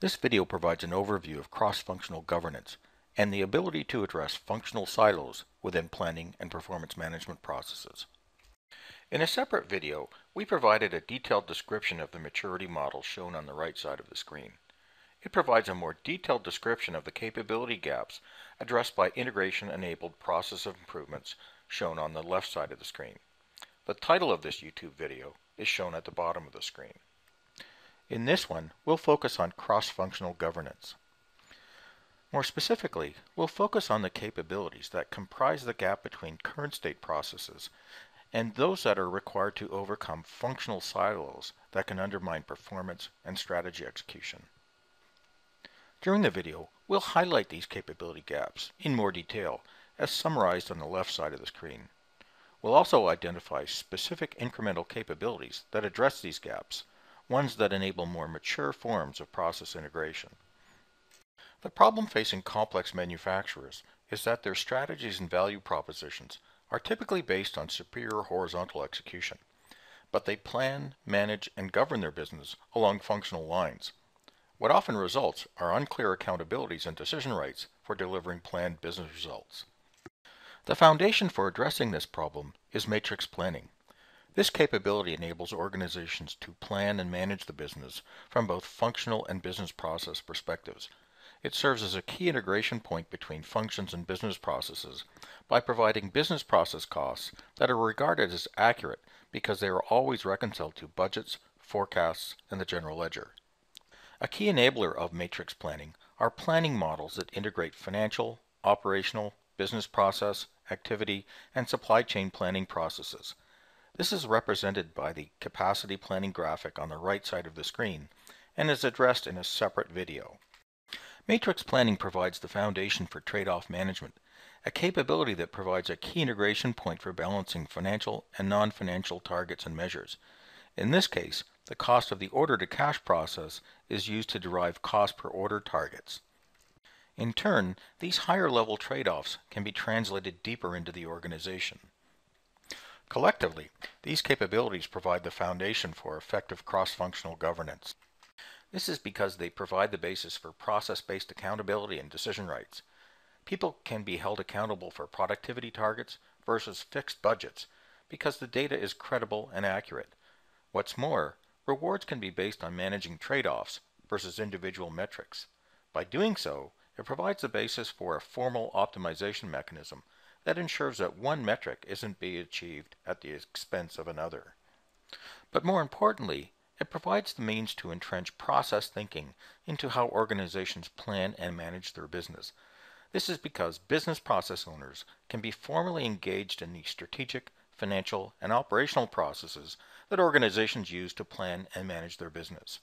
This video provides an overview of cross-functional governance and the ability to address functional silos within planning and performance management processes. In a separate video, we provided a detailed description of the maturity model shown on the right side of the screen. It provides a more detailed description of the capability gaps addressed by integration-enabled process improvements shown on the left side of the screen. The title of this YouTube video is shown at the bottom of the screen. In this one, we'll focus on cross-functional governance. More specifically, we'll focus on the capabilities that comprise the gap between current state processes and those that are required to overcome functional silos that can undermine performance and strategy execution. During the video, we'll highlight these capability gaps in more detail as summarized on the left side of the screen. We'll also identify specific incremental capabilities that address these gaps, ones that enable more mature forms of process integration. The problem facing complex manufacturers is that their strategies and value propositions are typically based on superior horizontal execution, but they plan, manage, and govern their business along functional lines. What often results are unclear accountabilities and decision rights for delivering planned business results. The foundation for addressing this problem is matrix planning. This capability enables organizations to plan and manage the business from both functional and business process perspectives. It serves as a key integration point between functions and business processes by providing business process costs that are regarded as accurate because they are always reconciled to budgets, forecasts, and the general ledger. A key enabler of matrix planning are planning models that integrate financial, operational, business process, activity, and supply chain planning processes. This is represented by the capacity planning graphic on the right side of the screen and is addressed in a separate video. Matrix planning provides the foundation for trade-off management, a capability that provides a key integration point for balancing financial and non-financial targets and measures. In this case, the cost of the order to cash process is used to derive cost per order targets. In turn, these higher level trade-offs can be translated deeper into the organization. Collectively, these capabilities provide the foundation for effective cross-functional governance. This is because they provide the basis for process-based accountability and decision rights. People can be held accountable for productivity targets versus fixed budgets because the data is credible and accurate. What's more, Rewards can be based on managing trade-offs versus individual metrics. By doing so, it provides the basis for a formal optimization mechanism that ensures that one metric isn't being achieved at the expense of another. But more importantly, it provides the means to entrench process thinking into how organizations plan and manage their business. This is because business process owners can be formally engaged in the strategic, financial, and operational processes that organizations use to plan and manage their business.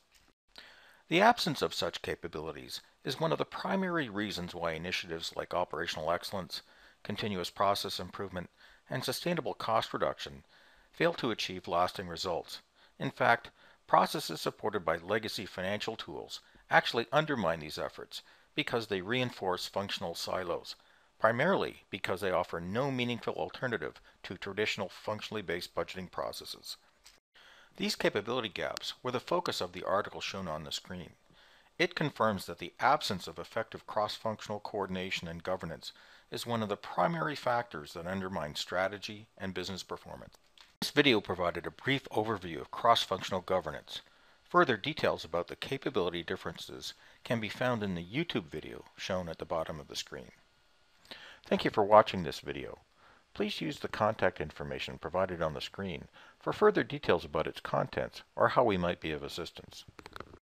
The absence of such capabilities is one of the primary reasons why initiatives like operational excellence, continuous process improvement, and sustainable cost reduction fail to achieve lasting results. In fact, processes supported by legacy financial tools actually undermine these efforts because they reinforce functional silos, primarily because they offer no meaningful alternative to traditional functionally based budgeting processes. These capability gaps were the focus of the article shown on the screen. It confirms that the absence of effective cross-functional coordination and governance is one of the primary factors that undermine strategy and business performance. This video provided a brief overview of cross-functional governance. Further details about the capability differences can be found in the YouTube video shown at the bottom of the screen. Thank you for watching this video. Please use the contact information provided on the screen for further details about its contents or how we might be of assistance.